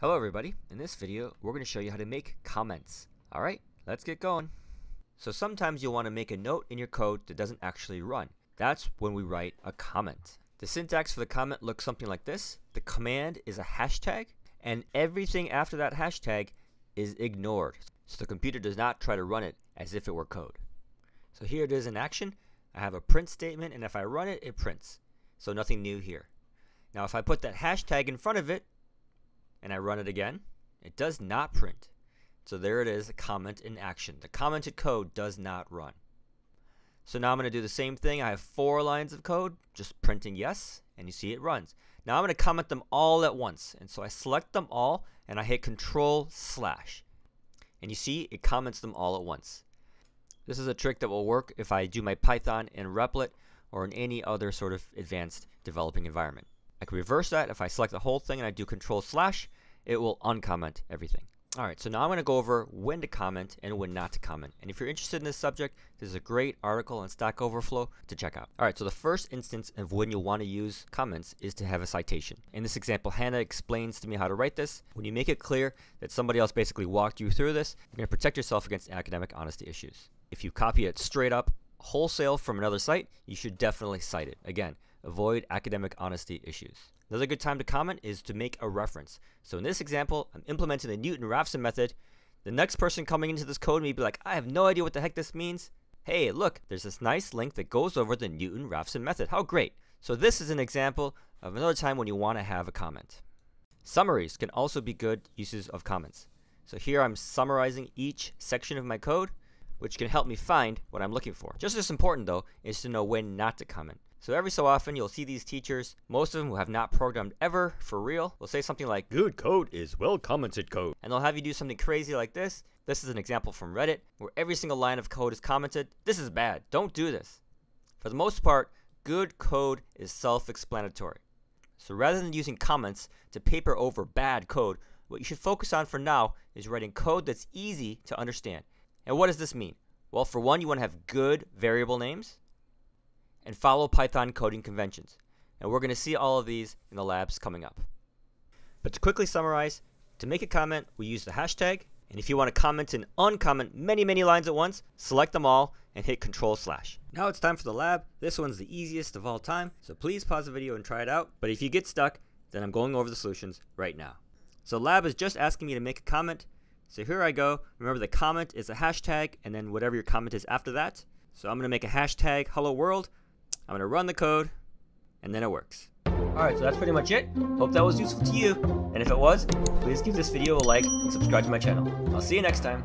Hello everybody, in this video we're going to show you how to make comments. Alright, let's get going. So sometimes you'll want to make a note in your code that doesn't actually run. That's when we write a comment. The syntax for the comment looks something like this. The command is a hashtag and everything after that hashtag is ignored. So the computer does not try to run it as if it were code. So here it is in action. I have a print statement and if I run it, it prints. So nothing new here. Now if I put that hashtag in front of it, and I run it again, it does not print. So there it is, a comment in action. The commented code does not run. So now I'm going to do the same thing. I have four lines of code, just printing yes, and you see it runs. Now I'm going to comment them all at once. And so I select them all, and I hit control slash. And you see it comments them all at once. This is a trick that will work if I do my Python in Replit or in any other sort of advanced developing environment. I can reverse that. If I select the whole thing and I do control slash, it will uncomment everything. Alright, so now I'm going to go over when to comment and when not to comment. And if you're interested in this subject, there's a great article on Stack Overflow to check out. Alright, so the first instance of when you'll want to use comments is to have a citation. In this example, Hannah explains to me how to write this. When you make it clear that somebody else basically walked you through this, you're going to protect yourself against academic honesty issues. If you copy it straight up, wholesale from another site, you should definitely cite it. Again, avoid academic honesty issues. Another good time to comment is to make a reference. So in this example, I'm implementing the Newton-Raphson method. The next person coming into this code may be like, I have no idea what the heck this means. Hey, look, there's this nice link that goes over the Newton-Raphson method. How great. So this is an example of another time when you want to have a comment. Summaries can also be good uses of comments. So here I'm summarizing each section of my code, which can help me find what I'm looking for. Just as important though is to know when not to comment. So every so often you'll see these teachers, most of them who have not programmed ever for real, will say something like, good code is well commented code. And they'll have you do something crazy like this. This is an example from Reddit where every single line of code is commented. This is bad. Don't do this. For the most part, good code is self-explanatory. So rather than using comments to paper over bad code, what you should focus on for now is writing code that's easy to understand. And what does this mean? Well, for one, you want to have good variable names and follow Python coding conventions. And we're going to see all of these in the labs coming up. But to quickly summarize, to make a comment, we use the hashtag. And if you want to comment and uncomment many, many lines at once, select them all and hit control slash. Now it's time for the lab. This one's the easiest of all time, so please pause the video and try it out. But if you get stuck, then I'm going over the solutions right now. So lab is just asking me to make a comment. So here I go. Remember the comment is a hashtag and then whatever your comment is after that. So I'm going to make a hashtag hello world I'm to run the code, and then it works. Alright, so that's pretty much it. Hope that was useful to you. And if it was, please give this video a like and subscribe to my channel. I'll see you next time.